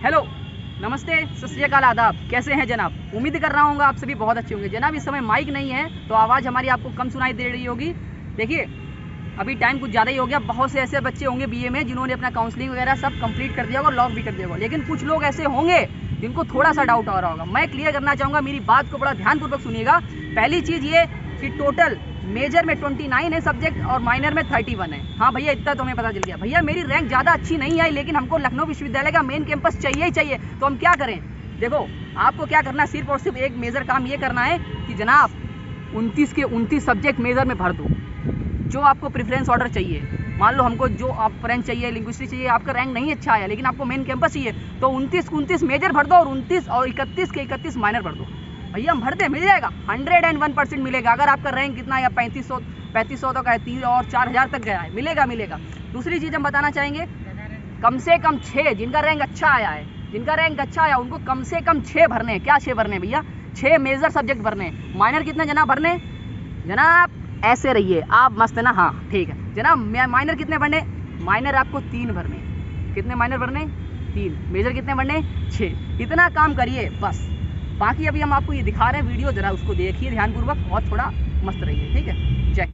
Hello नमस्ते, सत आदाब। कैसे हैं जनाब? उम्मीद कर रहा हूँ आप सभी बहुत अच्छे होंगे। जनाब, इस समय माइक नहीं है तो आवाज़ हमारी आपको कम सुनाई दे रही होगी। देखिए, अभी टाइम कुछ ज़्यादा ही हो गया। बहुत से ऐसे बच्चे होंगे बीए में, जिन्होंने अपना काउंसलिंग वगैरह सब कंप्लीट कर दिया होगा लॉक भी कर दिया होगा। लेकिन कुछ लोग ऐसे होंगे, जिनको थोड़ा सा डाउट आ रहा होगा। मैं क्लियर करना चाहूँगा, मेरी बात को बड़ा ध्यानपूर्वक सुनिएगा। पहली चीज़ ये कि टोटल मेजर में 29 है सब्जेक्ट और माइनर में 31 है। हाँ भैया, इतना तो हमें पता चल गया। भैया, मेरी रैंक ज़्यादा अच्छी नहीं आई, लेकिन हमको लखनऊ विश्वविद्यालय का मेन कैंपस चाहिए ही चाहिए। तो हम क्या करें? देखो, आपको क्या करना है? सिर्फ़ और सिर्फ़ एक मेजर काम ये करना है कि जनाब, उनतीस के उनतीस सब्जेक्ट मेजर में भर दो। जो आपको प्रेफरेंस ऑर्डर चाहिए। मान लो हमको जो आप फ्रेंच चाहिए लिंग्विस्टिक चाहिए, आपका रैंक नहीं अच्छा आया, लेकिन आपको मेन कैंपस चाहिए तो उनतीस उनतीस मेजर भर दो और उनतीस और इकतीस के इकतीस माइनर भर दो। भैया, हम भर भरते मिल जाएगा। हंड्रेड एंड वन परसेंट मिलेगा। अगर आपका रैंक कितना या पैंतीस सौ पैंतीस सौ तक है तीन और चार हज़ार तक गया है। मिलेगा मिलेगा। दूसरी चीज़ हम बताना चाहेंगे, कम से कम छः जिनका रैंक अच्छा आया है, जिनका रैंक अच्छा आया, उनको कम से कम छः भरने हैं। क्या छः भरने भैया? छः मेजर सब्जेक्ट भरने हैं। माइनर कितने जनाब भरने जनाब, ऐसे रहिए। आप मस्त है ना? हाँ ठीक है। जनाब माइनर कितने भरने माइनर आपको तीन भरने कितने माइनर भरने तीन। मेजर कितने भरने छः इतना काम करिए, बस। बाकी अभी हम आपको ये दिखा रहे हैं वीडियो, जरा उसको देखिए ध्यानपूर्वक और थोड़ा मस्त रहिए, ठीक है? जय।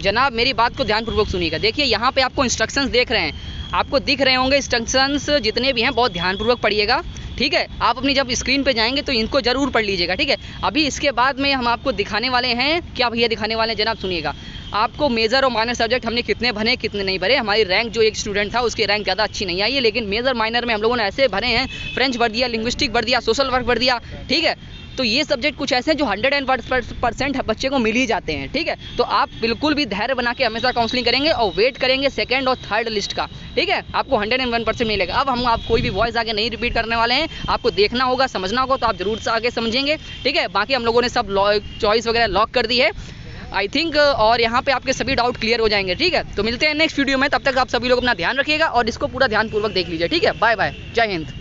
जनाब, मेरी बात को ध्यानपूर्वक सुनिएगा। देखिए, यहाँ पे आपको इंस्ट्रक्शंस देख रहे हैं। आपको दिख रहे होंगे इंस्ट्रक्शंस जितने भी हैं, बहुत ध्यानपूर्वक पढ़िएगा। ठीक है? आप अपनी जब स्क्रीन पे जाएँगे तो इनको ज़रूर पढ़ लीजिएगा, ठीक है? अभी इसके बाद में हम आपको दिखाने वाले हैं क्या भैया दिखाने वाले हैं, जनाब सुनिएगा। आपको मेजर और माइनर सब्जेक्ट हमने कितने भरे, कितने नहीं भरे? हमारी रैंक जो एक स्टूडेंट था, उसकी रैंक ज़्यादा अच्छी नहीं आई है, लेकिन मेजर माइनर में हम लोगों ने ऐसे भरे हैं फ्रेंच भर दिया लिंग्विस्टिक भर दिया सोशल वर्क भर दिया, ठीक है? तो ये सब्जेक्ट कुछ ऐसे हैं जो हंड्रेड एंड परसेंट बच्चे को मिल ही जाते हैं, ठीक है? तो आप बिल्कुल भी धैर्य बना के हमेशा काउंसलिंग करेंगे और वेट करेंगे सेकेंड और थर्ड लिस्ट का, ठीक है? आपको हंड्रेड एंड वन परसेंट मिलेगा अब हम, आप कोई भी वॉइस आगे नहीं रिपीट करने वाले हैं, आपको देखना होगा, समझना होगा तो आप ज़रूर से आगे समझेंगे, ठीक है? बाकी हम लोगों ने सब चॉइस वगैरह लॉक कर दी है। आई थिंक और यहाँ पे आपके सभी डाउट क्लियर हो जाएँगे, ठीक है? तो मिलते हैं नेक्स्ट वीडियो में, तब तक आप सभी लोग अपना ध्यान रखिएगा और इसको पूरा ध्यानपूर्वक देख लीजिए, ठीक है? बाय बाय जय हिंद.